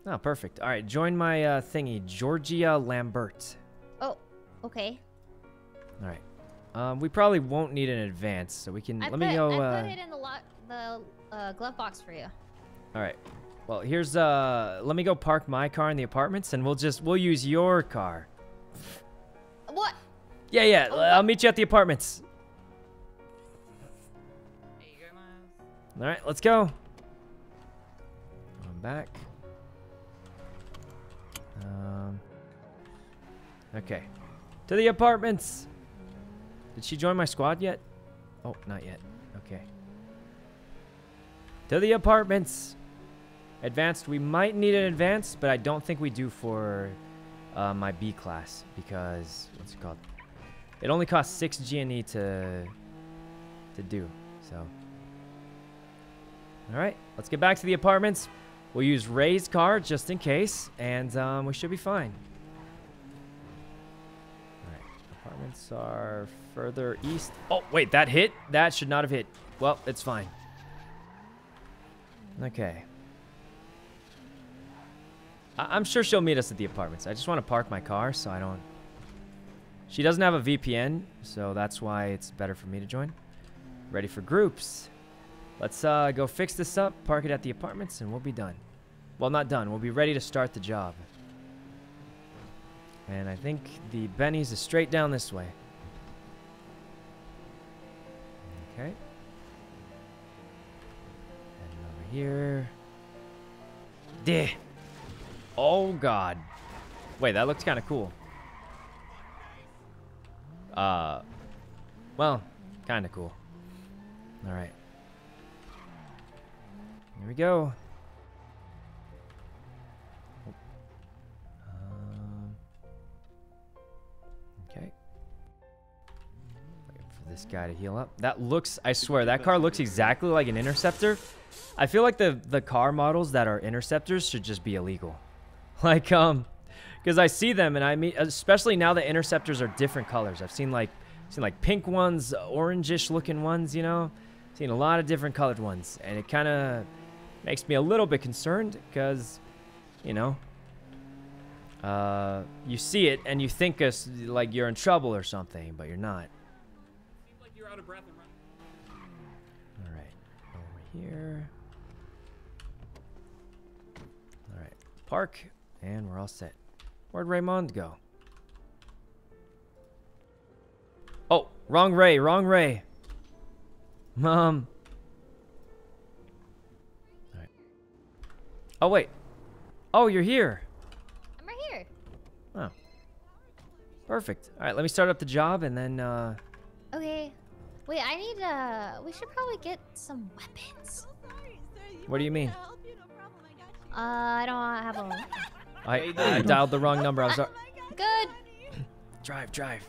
Oh, perfect. All right, join my uh, thingy, Georgia Lambert. Oh, okay. All right. Um, we probably won't need an advance, so we can. I let put, me go. I uh, put it in the lock, the uh, glove box for you. All right. Well, here's uh. Let me go park my car in the apartments, and we'll just we'll use your car. What? Yeah, yeah. Oh, I'll meet you at the apartments. All right, let's go. I'm back. Okay. To the apartments. Did she join my squad yet? Oh, not yet. Okay. To the apartments. Advanced. We might need an advance, but I don't think we do for uh, my B class because what's it called? It only costs six GNE to to do. So. All right, let's get back to the apartments. We'll use Ray's car just in case, and um, we should be fine. All right, apartments are further east. Oh, wait, that hit? That should not have hit. Well, it's fine. Okay. I- I'm sure she'll meet us at the apartments. I just want to park my car so I don't... She doesn't have a VPN, so that's why it's better for me to join. Ready for groups. Let's uh, go fix this up, park it at the apartments, and we'll be done. Well, not done. We'll be ready to start the job. And I think the Benny's is straight down this way. Okay. And over here. Duh. Oh, God. Wait, that looks kind of cool. Uh, well, kind of cool. All right. Here we go. Okay. Wait for this guy to heal up. That looks, I swear, that car looks exactly like an Interceptor. I feel like the, the car models that are Interceptors should just be illegal. Like, um, because I see them and I mean, especially now that Interceptors are different colors. I've seen like, seen like pink ones, orangish looking ones, you know? Seen a lot of different colored ones. And it kind of makes me a little bit concerned because, you know, uh, you see it and you think us like you're in trouble or something, but you're not. Seems like you're out of breath and. All right, over here. All right, park, and we're all set. Where'd Raymond go? Oh, wrong Ray, wrong Ray. Mom. Oh wait. Oh, you're here. I'm right here. Oh. Perfect. All right, let me start up the job and then uh Okay. Wait, I need uh we should probably get some weapons. what do you mean? Uh I don't have a I, I dialed the wrong number. I was Good. drive, drive.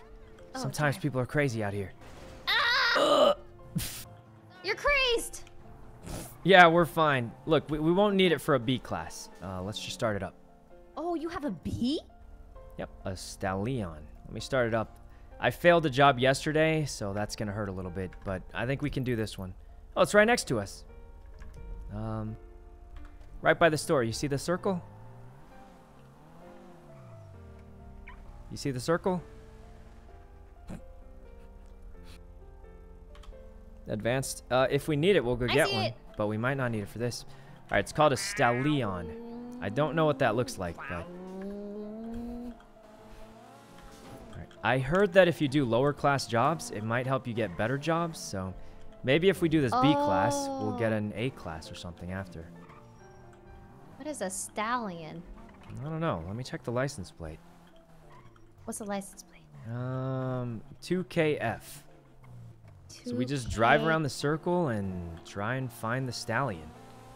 Oh, Sometimes sorry. people are crazy out here. Ah! You're crazed. Yeah, we're fine. Look, we, we won't need it for a B class. Uh, let's just start it up. Oh, you have a bee? Yep, a stallion. Let me start it up. I failed a job yesterday, so that's gonna hurt a little bit, but I think we can do this one. Oh, it's right next to us. Um, right by the store. You see the circle? You see the circle? Advanced. Uh, if we need it, we'll go I get one, it. but we might not need it for this. All right, it's called a stallion. I don't know what that looks like, but Alright, I heard that if you do lower class jobs, it might help you get better jobs. So maybe if we do this B class, we'll get Oh. an A class or something after. What is a stallion? I don't know. Let me check the license plate. What's the license plate? Um, 2KF. So we just drive around the circle and try and find the stallion.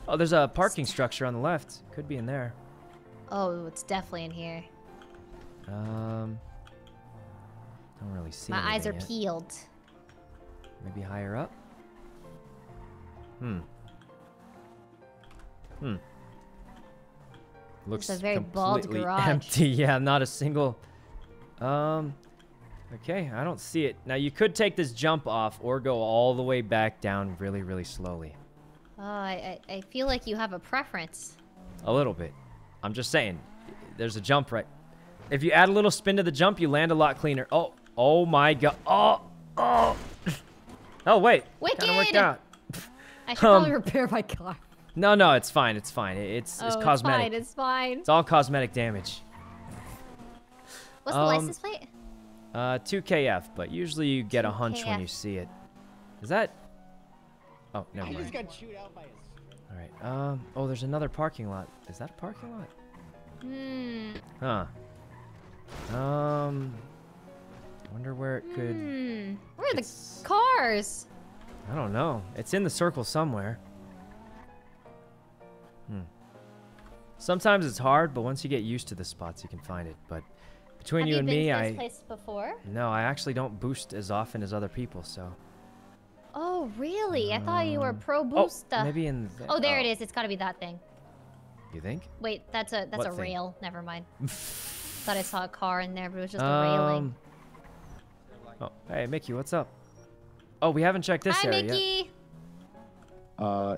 Oh, there's a parking structure on the left. Could be in there. Oh, it's definitely in here. Um, don't really see. My eyes are yet. peeled. Maybe higher up? Hmm. Hmm. Looks a very bald completely garage. empty. Yeah, not a single. Um. Okay, I don't see it. Now you could take this jump off or go all the way back down really, really slowly. Oh, I, I, I feel like you have a preference. A little bit. I'm just saying. There's a jump right. If you add a little spin to the jump, you land a lot cleaner. Oh, oh my god. Oh, oh. Oh wait. Kind of worked Wicked! out. I should probably Um, repair my car. No, no, it's fine. It's fine. It's oh, it's cosmetic. It's fine. It's It's all cosmetic damage. What's the um, license plate? Uh, 2KF, but usually you get a hunch when you see it. Is that? Oh, never I just got chewed out by a All right. Um. Oh, there's another parking lot. Is that a parking lot? Hmm. Huh. Um. I wonder where it could. Hmm. Where are the cars? I don't know. It's in the circle somewhere. Hmm. Sometimes it's hard, but once you get used to the spots, you can find it. But between have you you and me, to I this place before? no, I actually don't boost as often as other people. So. Oh, really? I thought you were Um, pro oh, booster. maybe in. th- Oh, there it is. It's got to be that thing. You think? Wait, that's a that's What a thing? rail. Never mind. Thought I saw a car in there, but it was just a railing. Oh, hey Mickey, what's up? Oh, we haven't checked this Hi, area yet. Mickey. Uh,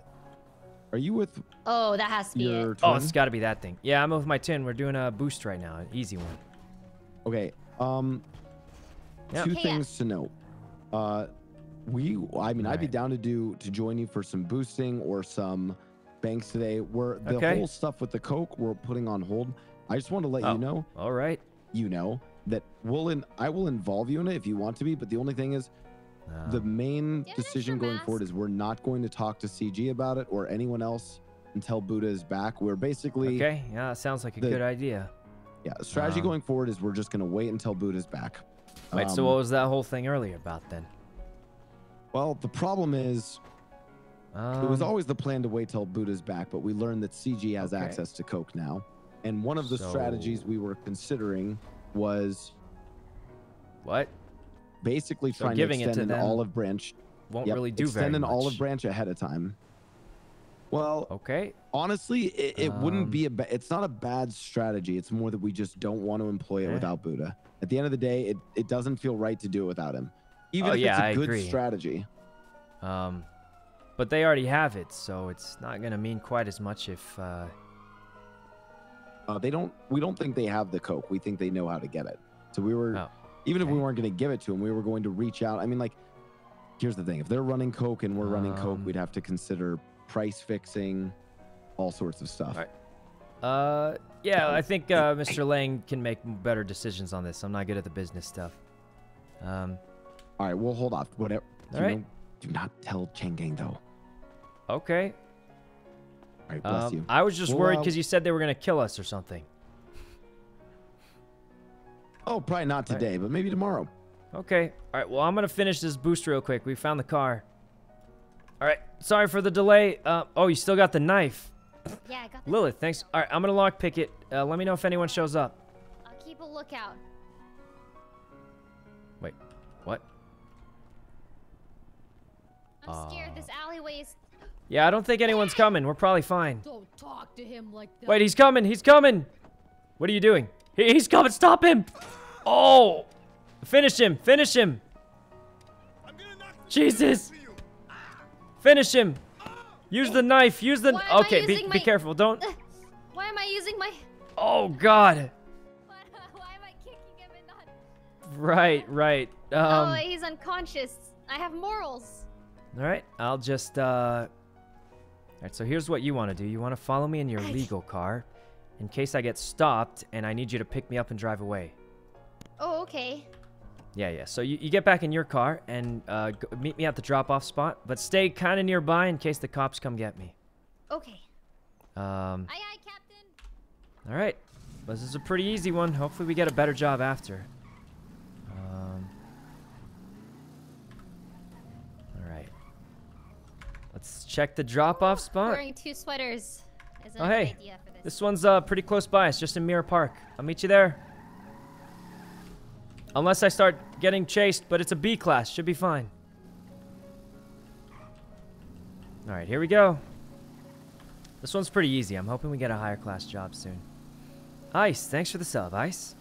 are you with Oh, that has to be your it. Oh, it's got to be that thing. Yeah, I'm with my tin. We're doing a boost right now, an easy one. Okay. Um, Yeah. two Okay, yeah. things to note. Uh, we, I mean, I'd be down to do to join you for some boosting or some banks today. We're the Okay. whole stuff with the coke we're putting on hold. I just want to let Oh. you know, All right. you know that we'll in I will involve you in it if you want to be. But the only thing is, the Um, main Do you have an decision extra going forward is we're not going to talk to CG about it or anyone else until Buddha is back. We're basically okay. Yeah, that sounds like a the- good idea. yeah. Strategy Um, going forward is we're just going to wait until Buddha's back. Wait, so Um, what was that whole thing earlier about then? Well, the problem is Um, it was always the plan to wait till Buddha's back, but we learned that CG has Okay. access to Coke now. And one of the strategies we were considering was what? basically So trying giving to it extend to an olive branch. Won't Yep, really do extend very an much. olive branch ahead of time. Well, Okay. honestly, it, it Um, wouldn't be a. Ba- it's not a bad strategy. It's more that we just don't want to employ it Eh. without Buddha. At the end of the day, it, it doesn't feel right to do it without him, even Oh, if yeah, it's a I good agree. strategy. Um, but they already have it, so it's not gonna mean quite as much if. Uh, Uh, they don't. We don't think they have the Coke. We think they know how to get it. So we were, Oh, even if we weren't going to give it to them, we were going to reach out. I mean, like, here's the thing: if they're running Coke and we're running Coke, Um, we'd have to consider price fixing, all sorts of stuff. Alright. Uh, yeah, I think uh, Mr. Lang can make better decisions on this. I'm not good at the business stuff. Um, All right, we'll hold off. Whatever. All You right. know, do not tell Chang Gang though. Okay. All right, bless Um, you. I was just We'll, worried uh, because you said they were gonna kill us or something. Oh, probably not All right. today, but maybe tomorrow. Okay. All right. Well, I'm gonna finish this boost real quick. We found the car. All right. Sorry for the delay. Uh, oh, you still got the knife. Yeah, I got the Lilith, thanks. All right. I'm gonna lock pick it. Uh, let me know if anyone shows up. I'll keep a lookout. Wait. What? I'm scared. Uh. This alleyway is. Yeah, I don't think anyone's coming. We're probably fine. Don't talk to him like that. Wait, he's coming. He's coming. What are you doing? He- he's coming. Stop him. Oh. Finish him. Finish him. Jesus. Finish him. Use the knife. Use the. Why am I Okay, be, be careful. Don't. Why am I using my? Oh, God. Why, why am I kicking him and not? Right, right. Um, oh, he's unconscious. I have morals. all right. I'll just. Uh... All right, so here's what you want to do. You want to follow me in your legal car in case I get stopped and I need you to pick me up and drive away. Oh, okay. Yeah, yeah. So you, you get back in your car and uh, go, meet me at the drop-off spot, but stay kind of nearby in case the cops come get me. Okay. Um, Aye, aye, Captain. all right. This is a pretty easy one. Hopefully we get a better job after. Um, all right. Let's check the drop-off spot. Wearing two sweaters is a Oh, hey. idea for this. This one's uh, pretty close by. It's just in Mirror Park. I'll meet you there. Unless I start getting chased, but it's a B class. Should be fine. All right, here we go. This one's pretty easy. I'm hoping we get a higher class job soon. Ice, thanks for the sub, Ice.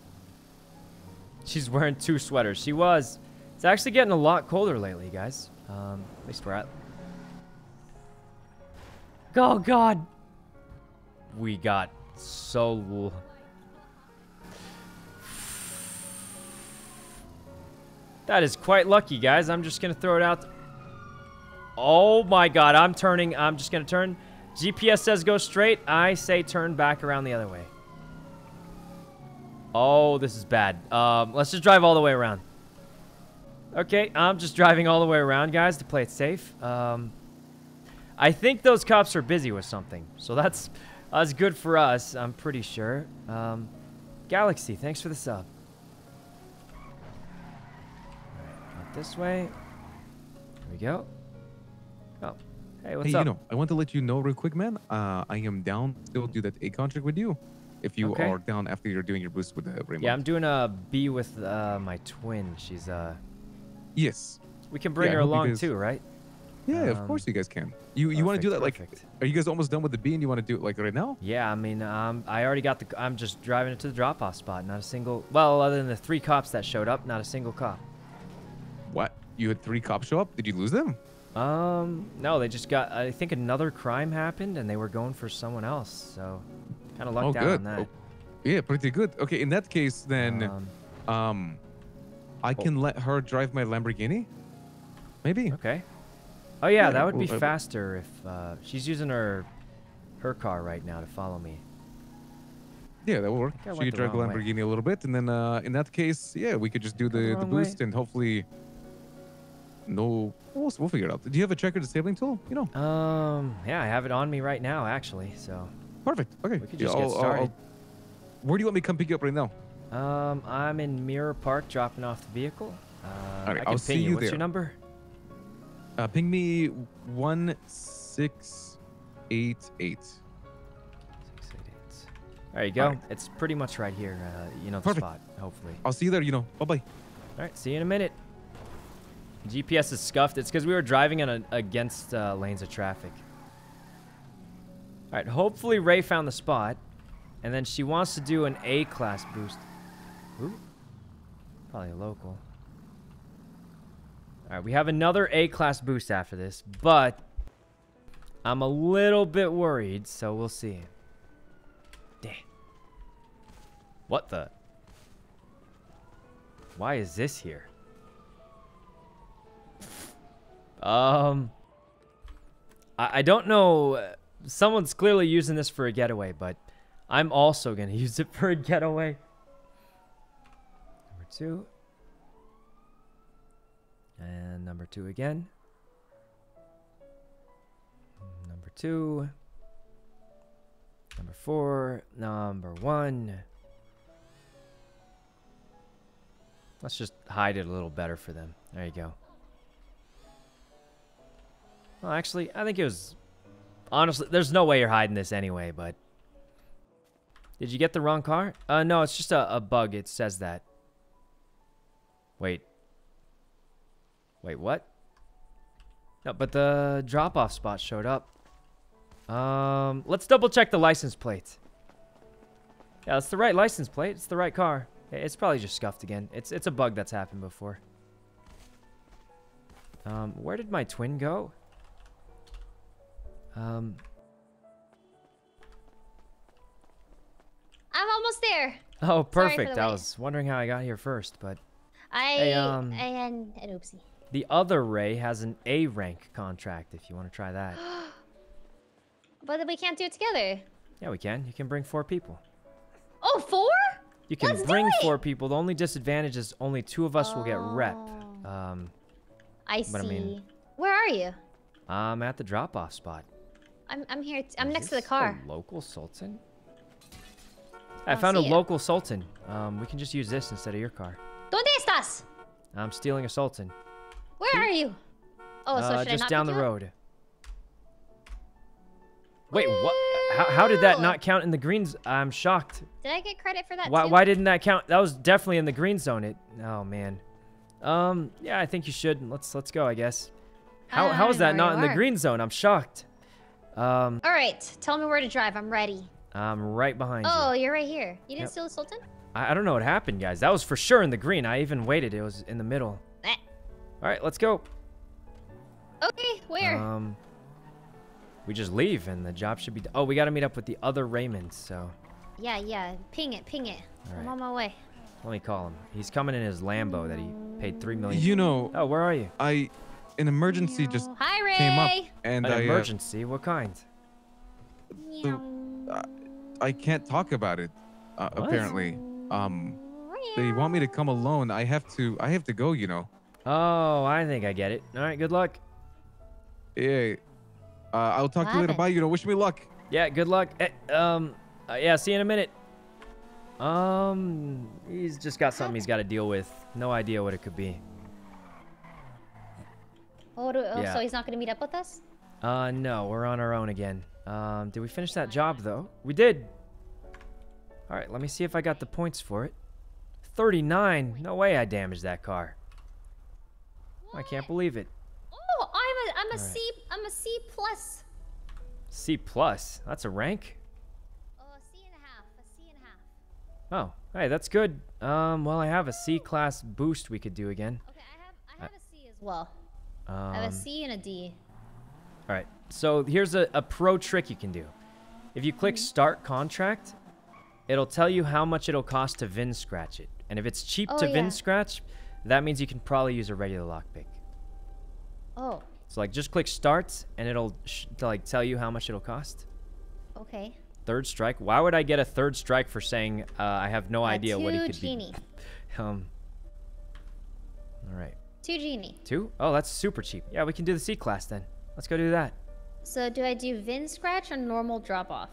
She's wearing two sweaters. She was. It's actually getting a lot colder lately, guys. Um, at least we're at. Oh, God. We got so. That is quite lucky, guys. I'm just gonna throw it out. Oh my god, I'm turning. I'm just gonna turn. GPS says go straight. I say turn back around the other way. Oh, this is bad. Um, let's just drive all the way around. Okay, I'm just driving all the way around, guys, to play it safe. Um, I think those cops are busy with something, so that's that's good for us. I'm pretty sure. Um, Galaxy, thanks for the sub. Out this way. There we go. Oh, hey, what's hey, up? you know, I want to let you know real quick, man. Uh, I am down to do that A contract with you. If you Okay. are down after you're doing your boost with the Ranboo. Yeah, I'm doing a B with uh, my twin. She's uh. Yes. We can bring Yeah, her along guys- too, right? Yeah, of Um, course you guys can. You you want to do that like? perfect. Are you guys almost done with the B and you want to do it like right now? Yeah, I mean, um, I already got the. I'm just driving it to the drop-off spot. Not a single. Well, other than the three cops that showed up, not a single cop. What? You had three cops show up? Did you lose them? Um, no, they just got. I think another crime happened, and they were going for someone else. So, kind of oh, lucked out on that. Oh, yeah, pretty good. Okay, in that case, then, Um, um, I can let her drive my Lamborghini. Maybe. Okay. Oh yeah, Yeah, that would be faster if uh, she's using her her car right now to follow me. Yeah, that will work. So went you the wrong way. Lamborghini a little bit, and then uh, in that case, yeah, we could just do the the, the wrong way. boost, and hopefully, no, we'll, we'll figure it out. Do you have a tracker disabling tool? You know. Um, yeah, I have it on me right now, actually. So, Perfect. Okay. We could Yeah, just get I'll- started. I'll- where do you want me to come pick you up right now? um, I'm in Mirror Park dropping off the vehicle. Uh, Alright, I can I'll ping see you. you What's your number? Uh, ping me one six eight eight. Six, eight, eight. There you go. Alright. It's pretty much right here. Uh, you know the Perfect. spot. Hopefully. I'll see you there. You know. Bye bye. All right. See you in a minute. GPS is scuffed. It's because we were driving in a, against uh, lanes of traffic. All right. Hopefully Ray found the spot, and then she wants to do an A class boost. Ooh. Probably a local. All right. We have another A class boost after this, but I'm a little bit worried, so we'll see. Damn. What the? Why is this here? Um, I, I don't know. Someone's clearly using this for a getaway, but I'm also gonna use it for a getaway. Number two. And number two again. Number two. Number four. Number one. Let's just hide it a little better for them. There you go. Well, actually, I think it was... Honestly, there's no way you're hiding this anyway, but... Did you get the wrong car? Uh, no, it's just a, a bug. It says that. Wait. Wait, what? No, but the drop-off spot showed up. Um, let's double check the license plate. Yeah, it's the right license plate. It's the right car. It's probably just scuffed again. It's it's a bug that's happened before. Um, where did my twin go? Um, I'm almost there. oh, perfect. the I was wondering how I got here first, but I Hey, um, I had an oopsie. The other Ray has an A rank contract if you want to try that. But we can't do it together. Yeah, we can. You can bring four people. Oh, four? You can Let's bring four people. The only disadvantage is only two of us will get rep. Oh. Um, I But I see. mean- Where are you? I'm at the drop-off spot. I'm I'm here. I'm Is next to the car. Local sultan? I don't found a see it. local sultan. Um, we can just use this instead of your car. ¿Dónde estás? I'm stealing a sultan. Where are you? Oh, so uh, should I just not down the pick you up? road. Wait, what? How, how did that not count in the greens? I'm shocked. Did I get credit for that Why, too? why didn't that count? That was definitely in the green zone. It. Oh man. Um. Yeah, I think you should. Let's let's go. I guess. How I how is that not in you the green zone? I'm shocked. Um. All right, tell me where to drive. I'm ready. I'm right behind Oh, you. you're right here. You didn't Yep. steal the Sultan? I, I don't know what happened, guys. That was for sure in the green. I even waited. It was in the middle. All right, let's go. Okay, where? Um. We just leave and the job should be. d- Oh, we got to meet up with the other Raymonds. So yeah, yeah. Ping it, ping it. I'm Alright. on my way. let me call him. He's coming in his Lambo that he paid three million. You know, Oh, where are you? I an emergency just Hi, Ray. came up and An I uh, emergency? What kind? so, uh, I can't talk about it. Uh, apparently, um, they want me to come alone. I have to. I have to go. You know. Oh, I think I get it. All right, good luck. Yeah. Uh, I'll talk to you later. happened? Bye. You know. Wish me luck. Yeah, good luck. Eh, um, uh, yeah, see you in a minute. Um, he's just got something he's got to deal with. No idea what it could be. Oh, do, oh Yeah. so he's not gonna meet up with us? Uh, no, we're on our own again. Um, did we finish that job though? We did. All right, let me see if I got the points for it. 39. No way I damaged that car. I can't believe it. Oh, I'm a I'm a Alright. C I'm a C plus. C plus. That's a rank. Oh, a C and a half. A C and a half. Oh, hey, that's good. Um, well, I have a C class boost we could do again. Okay, I have I have a C as well. Um, I have a C and a D. All right. So here's a, a pro trick you can do. If you click start contract, it'll tell you how much it'll cost to VIN scratch it. And if it's cheap Oh, to VIN yeah. scratch, that means you can probably use a regular lockpick. Oh, So like just click start and it'll sh- to, like tell you how much it'll cost. okay. Third strike. Why would I get a third strike for saying uh, I have no Uh, idea what it two could genie. be? Um. All right. Two genie. Two? Oh, that's super cheap. Yeah, we can do the C class then. Let's go do that. So do I do Vin scratch or normal drop off?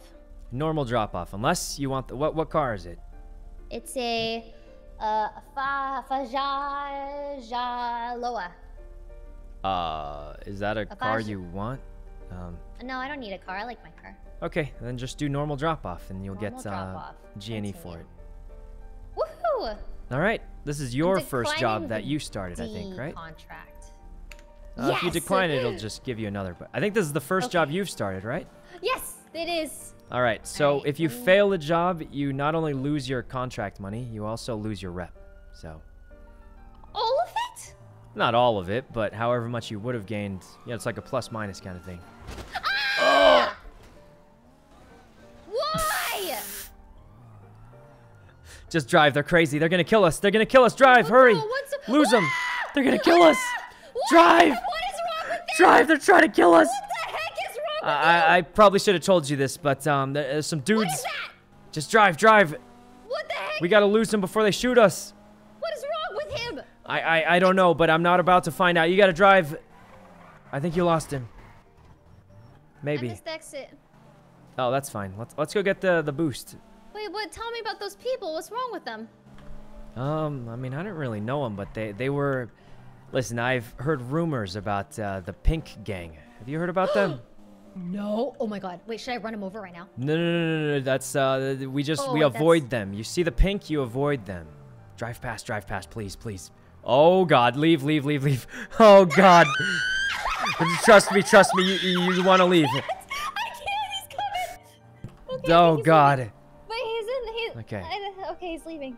Normal drop off, unless you want the what? What car is it? It's a uh fa faja jaloa. Uh, is that a A car you want? Um, No, I don't need a car. I like my car. okay, then just do normal drop off, and you'll Normal get uh. GNE for it. Woohoo! All right, this is your first job that you started, I think, right? Contract. Uh, If you decline it, it'll just give you another. But I think this is the first job you've started, right? Yes, it is. All right. So if you fail a job, you not only lose your contract money, you also lose your rep. So All of it? not all of it, but however much you would have gained. Yeah, it's like a plus minus kind of thing. Ah! Why? Just drive. They're crazy. They're gonna kill us. They're gonna kill us. Drive. Oh, hurry. what's the- Lose them. Ah! They're gonna kill us. Ah! Drive. What is wrong with that? Drive. They're trying to kill us. I, I, I probably should have told you this, but um, there's some dudes. What is that? Just drive, drive. What the heck? We gotta lose them before they shoot us. What is wrong with him? I, I I don't know, but I'm not about to find out. You gotta drive. I think you lost him. I Maybe. missed exit. Oh, that's fine. Let's let's go get the the boost. Wait, what? Tell me about those people. What's wrong with them? Um, I mean, I don't really know them, but they they were. Listen, I've heard rumors about uh, the Pink Gang. Have you heard about them? No. Oh my god. Wait, should I run him over right now? No, no, no, no, no. That's uh, we just Oh, we avoid that's- them. You see the pink, you avoid them. Drive past, drive past, please, please. Oh God, leave, leave, leave, leave. Oh God. trust me, trust me. You you, you want to leave? I can't. He's coming. Okay, oh he's God. Leaving. Wait, he's in. He's, Okay. I- okay, he's leaving.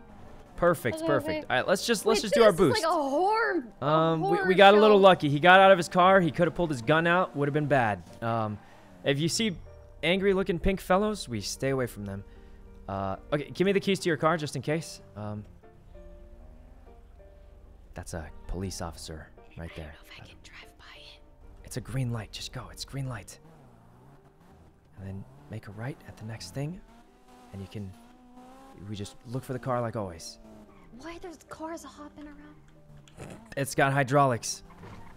Perfect, Okay, perfect. okay. All right, let's just let's Wait, just do our boost. Like a horror. a Um, we, we horror got a little lucky. He got out of his car. He could have pulled his gun out. Would have been bad. Um, if you see angry-looking pink fellows, we stay away from them. Uh, okay, give me the keys to your car just in case. Um, that's a police officer right there. I can drive by it. It's a green light. Just go. It's green light. And then make a right at the next thing, and you can. We just look for the car like always. Why there's cars hopping around? It's got hydraulics.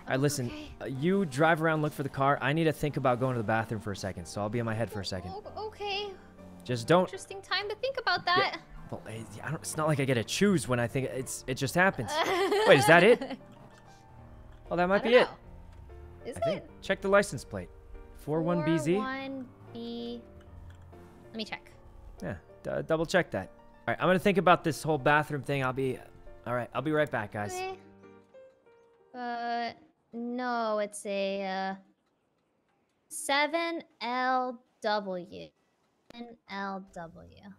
All right, listen. Okay. Uh, you drive around, look for the car. I need to think about going to the bathroom for a second, so I'll be in my head for a second. O- okay. Just don't. Interesting time to think about that. Well, eh, I don't, it's not like I get to choose when I think it's. It just happens. Wait, is that it? Oh, that might be it. know. Is I think. Check the license plate. 41BZ. 41B. Let me check. Yeah, double check that. All right, I'm gonna think about this whole bathroom thing. I'll be. All right, I'll be right back, guys. Okay. Uh, no, it's a uh, 7LW. 7LW.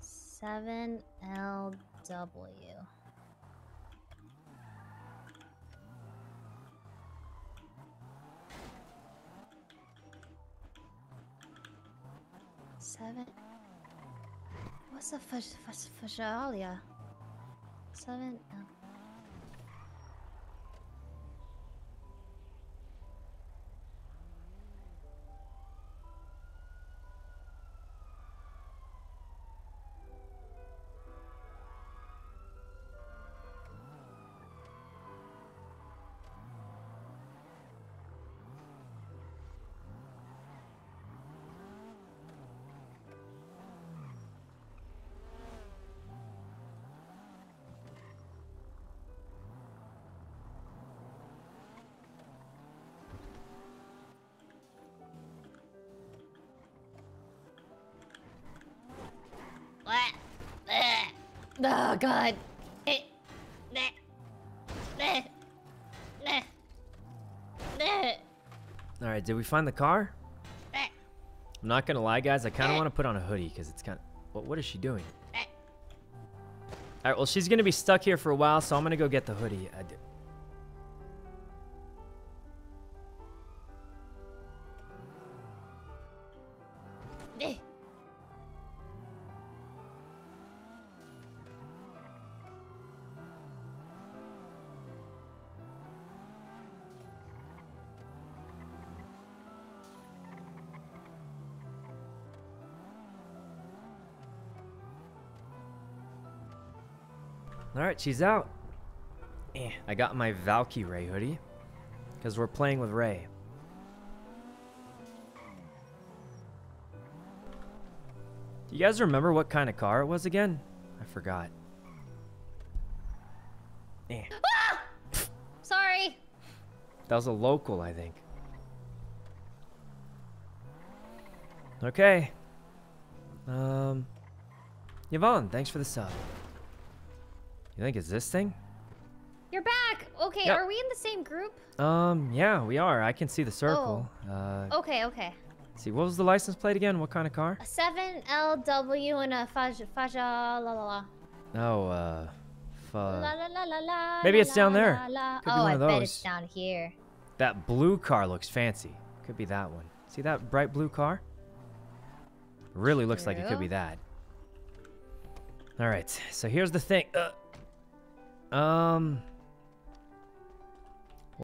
7LW. Seven. What's a fash- fash- fascialia? Seven. L. Oh god. Eh. Nah. Nah. Nah. Nah. All right, did we find the car? Eh. I'm not gonna lie, guys. I kind of want to put on a hoodie because it's kind of. What, what is she doing? Eh. All right, well, she's gonna be stuck here for a while, so I'm gonna go get the hoodie. She's out. Eh, I got my Valkyrie hoodie because we're playing with Ray. Do you guys remember what kind of car it was again? I forgot. Eh, Sorry. that was a local, I think. Okay. Um, Yvonne, thanks for the sub. You think it's this thing? You're back. Okay, Yep. are we in the same group? Um, yeah, we are. I can see the circle. Uh, Okay, okay. see, what was the license plate again? What kind of car? A 7LW and a Faja, Faja la la la. Oh, uh, fu- La la la la la. maybe la, it's down there. la, la. Could be oh, one I of bet it's down here. that blue car looks fancy. Could be that one. See that bright blue car? Really looks like it could be that. All right, so here's the thing. Uh, um,